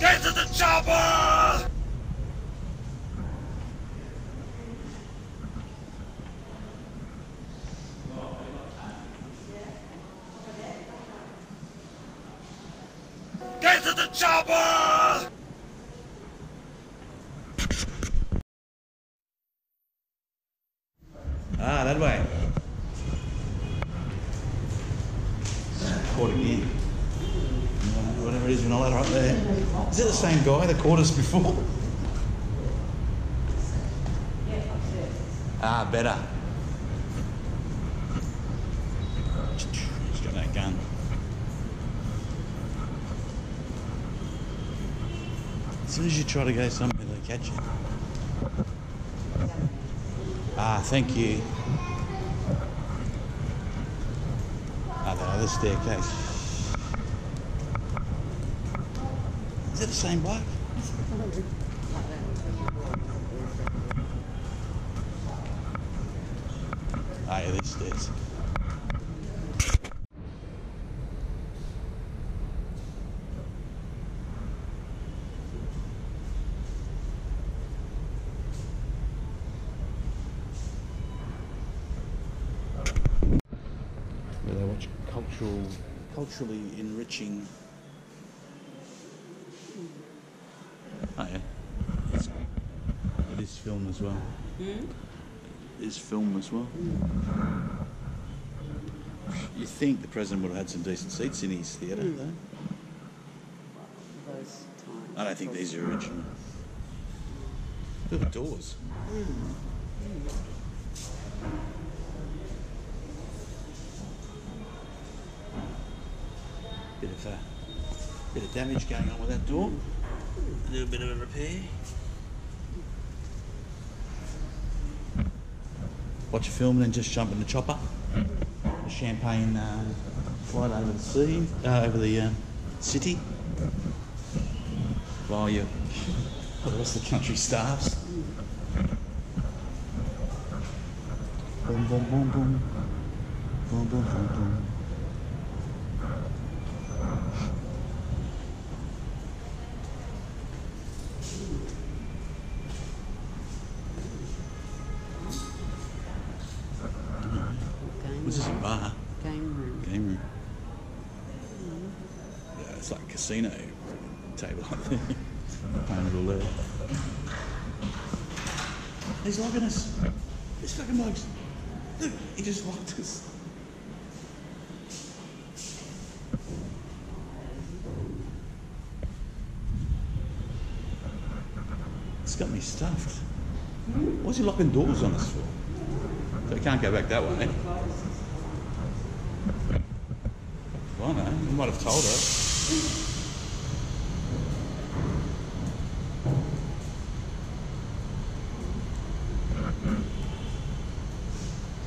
Get to the chopper! Is it the same guy that caught us before? Ah, better. He's got that gun. As soon as you try to go somewhere, they catch you. Ah, thank you. Ah, the other staircase. Is it the same bloke? Ah, yeah, these stairs. Where they watch cultural, culturally enriching. Oh yeah, it's, it is film as well. It is film as well. You think the president would have had some decent seats in his theatre, though? I don't think these are original. Look at the doors. Bit of uh, bit of damage going on with that door. A little bit of a repair. Watch a film and then just jump in the chopper. The champagne uh, flight over the sea, uh, over the uh, city while you the rest of the country starves. Boom, boom, boom, boom. Boom, boom, boom, boom. Casino table. Playing a there. He's logging us. This fucking bloke's. Look, he just locked us. It's got me stuffed. What's he locking doors on us for? So he can't go back that way. Well, no, he might have told us.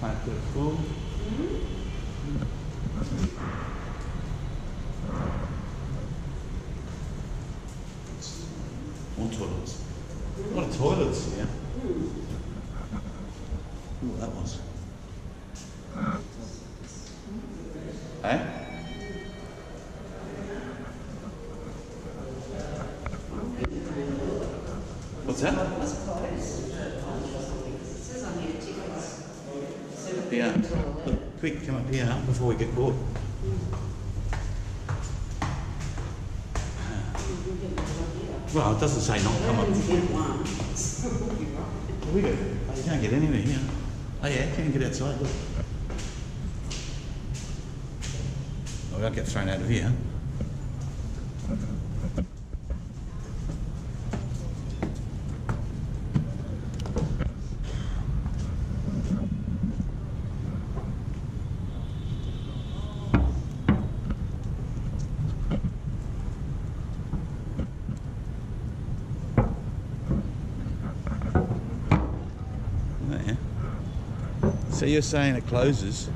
Time to put it full. More toilets. A lot of toilets here. Ooh, that was. Eh? What's that? Yeah. Look, quick, come up here before we get caught. Well, it doesn't say not come up. We go. You can't get anywhere here. Oh yeah, you can get outside. Look. Oh, we won't get thrown out of here. You're saying it closes?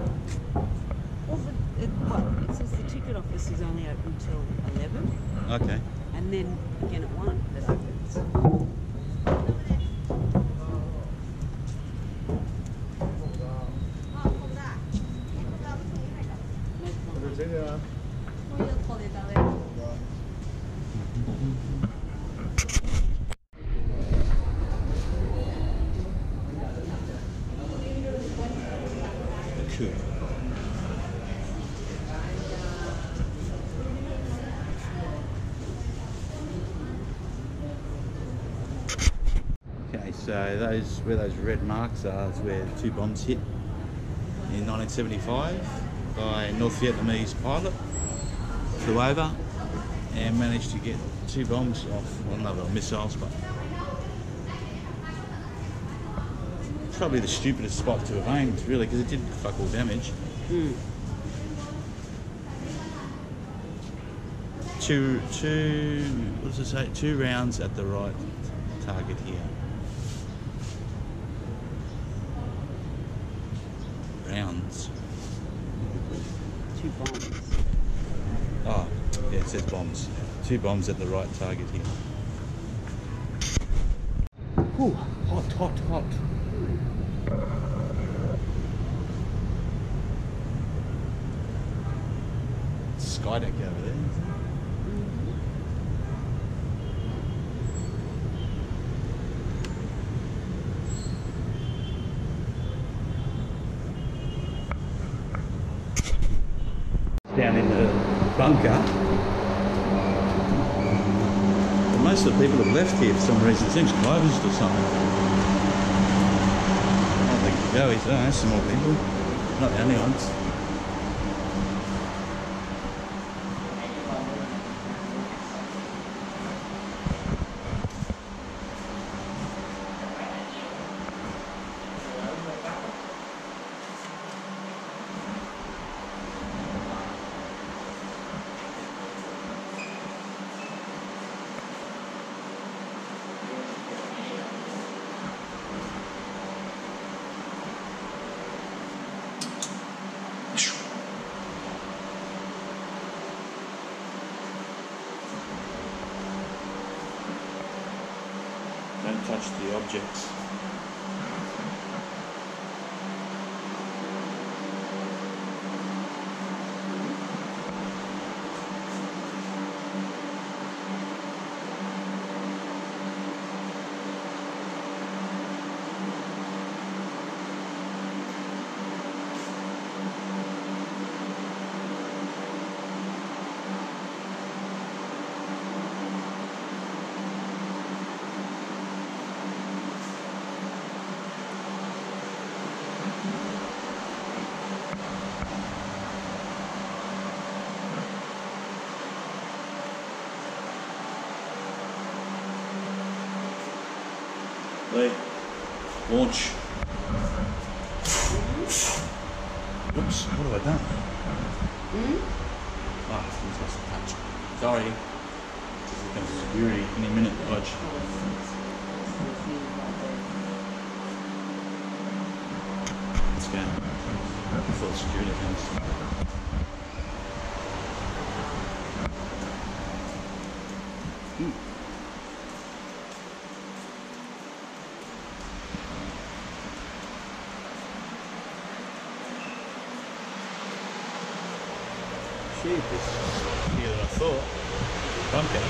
Well, the, it, well, it says the ticket office is only open till 11, Okay. and then again at 1 it opens. Cool. Okay, so those where those red marks are is where two bombs hit in 1975 by North Vietnamese pilot. Flew over and managed to get two bombs off. Well, no, they were missiles, but probably the stupidest spot to have aimed, really, because it did fuck all damage. Hmm. Two, two, what does it say? Two rounds at the right target here. Rounds. Two bombs. Oh, yeah, it says bombs. Two bombs at the right target here. Ooh, hot, hot, hot. Skydeck over there. Down in the bunker. But most of the people have left here for some reason. It seems closed or something. I don't think Joey's there. There's some more people. Not the only ones. Don't touch the objects. Lee, launch. Oops, what have I done? Ah, things lost touch. Sorry. Comes security any minute, watch. Let's go. Before the security comes. Shit, it's here than I thought. Bunker.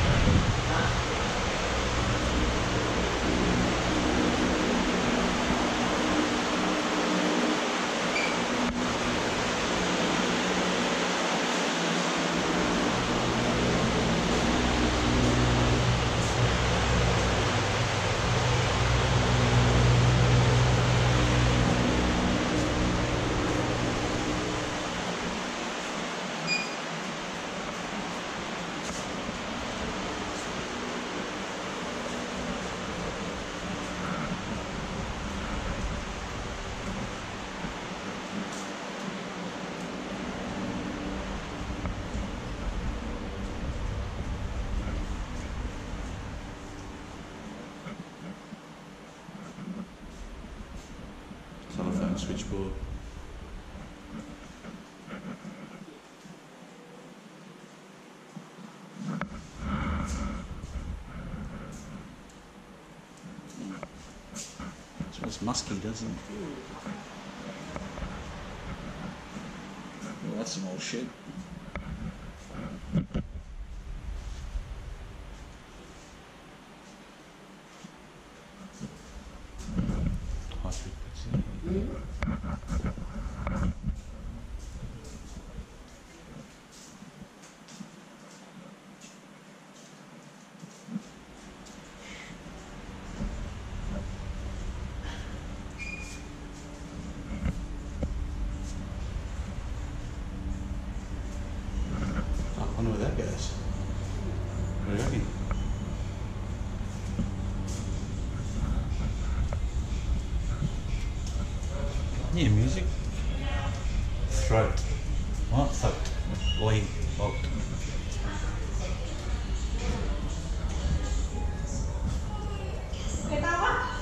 message board. Musky, doesn't it? Well, that's some old shit. Mm-hmm. Boy. Oh.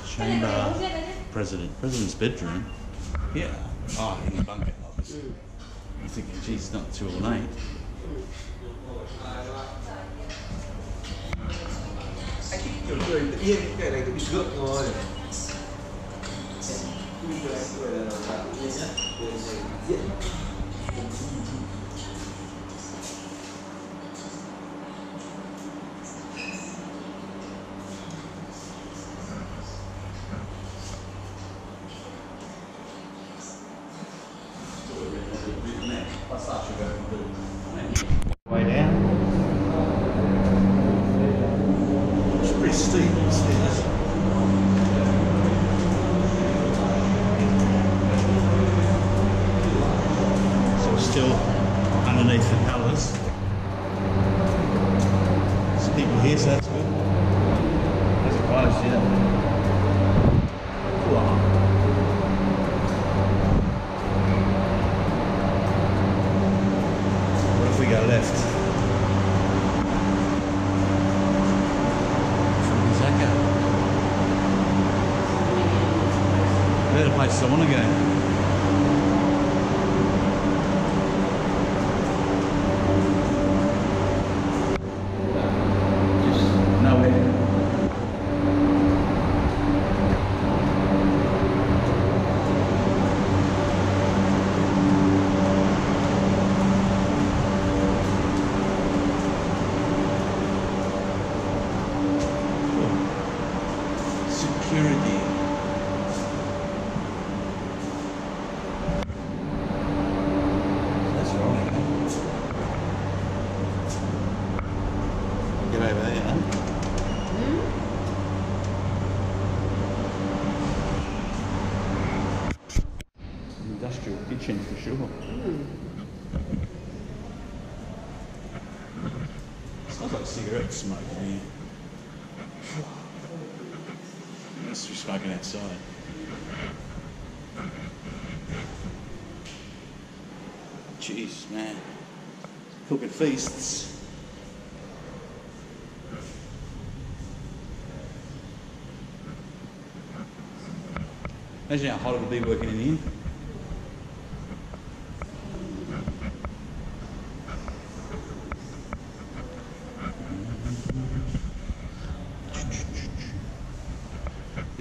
Chamber. Uh, president. President's bedroom. Yeah. Oh, in the bunker, obviously. I'm thinking, geez, not too ornate. Kiểu người tự nhiên cái này cứ bị gượng rồi Người này người là tạo nhiên nhất Người này diễn Way down. It's pretty steep. stairs. So we're still underneath the palace. There's people here, so that's good. That's close, yeah. Wow. What if we go left? Where's that go? They're the places I want to go. Nowhere. Security. That's right. Get over there, huh? Industrial kitchen for sure. Smells like cigarette smoke in here. Must be smoking outside. Jeez, man. Cooking feasts. Imagine how hot it'll be working in the.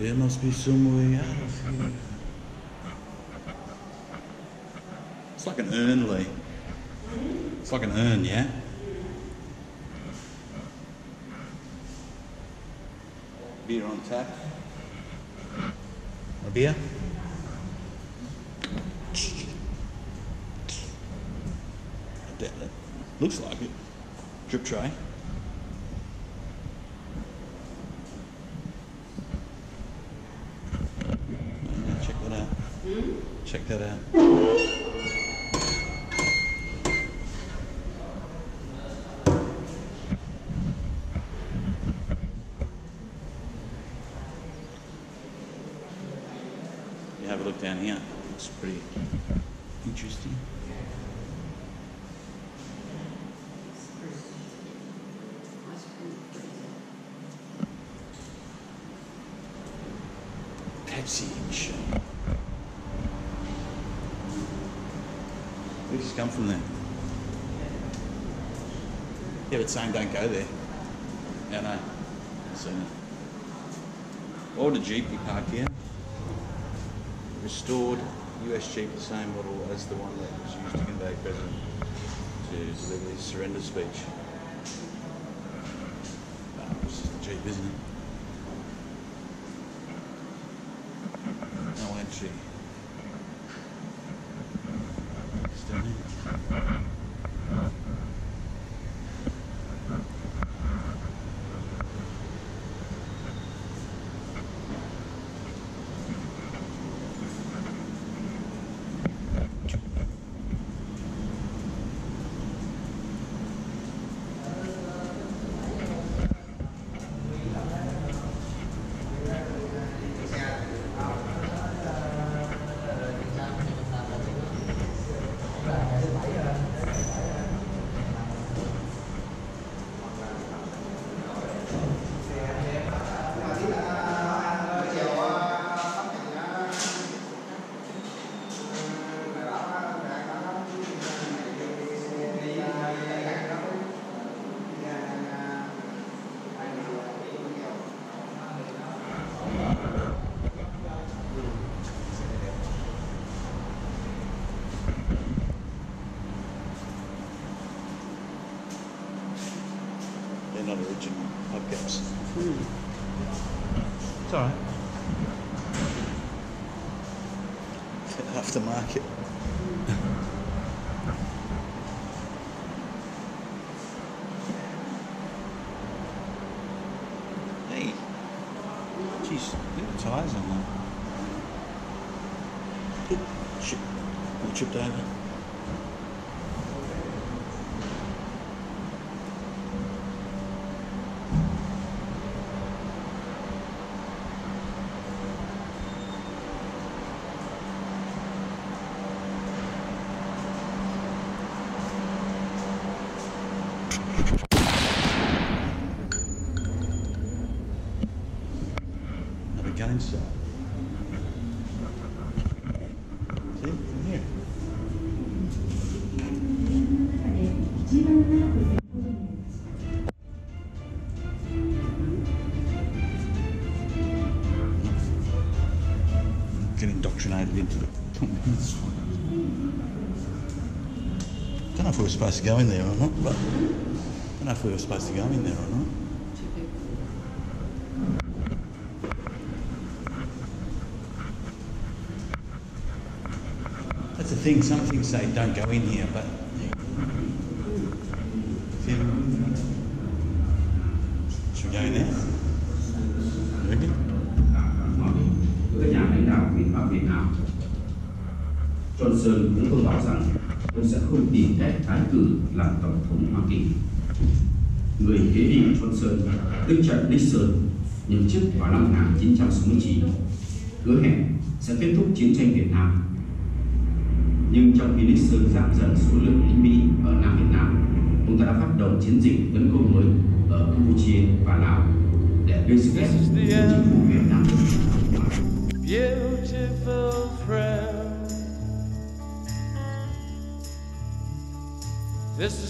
There must be some way out of here. It's like an urn, Lee. It's like an urn, yeah? Beer on tap. A beer? I it. Looks like it. Drip tray. Yeah, check that out. Check that out. You have a look down here. Looks pretty interesting. Pepsi machine. Where's this come from there? Yeah, but saying don't go there. Yeah, uh, no. So, why would a Jeep be parked here? restored US Jeep, the same model as the one that was used to convey President to deliver his surrender speech. It's just a Jeep, isn't it? No entry. Still here. They're not original hubcaps. It's alright. Aftermarket. hey. Jeez, look at the tyres on that. Oop, shit. All tripped over. Have a Get indoctrinated into the. Don't know if we were supposed to go in there or not, but I don't know if we were supposed to go in there or not. That's the thing. Some things say don't go in here, but Johnson cũng thông báo rằng ông sẽ không tìm cách tái cử làm tổng thống Hoa Kỳ. Người kế vị Johnson, Đức Trần Nixon, nhậm chức vào năm 1969, hứa hẹn sẽ kết thúc chiến tranh Việt Nam. Nhưng trong khi Nixon giảm dần số lượng lính Mỹ ở Nam Việt Nam, ông ta đã phát động chiến dịch tấn công mới ở Campuchia và Lào để gây sức ép chính phủ Việt Nam. Beautiful friend. This is